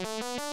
you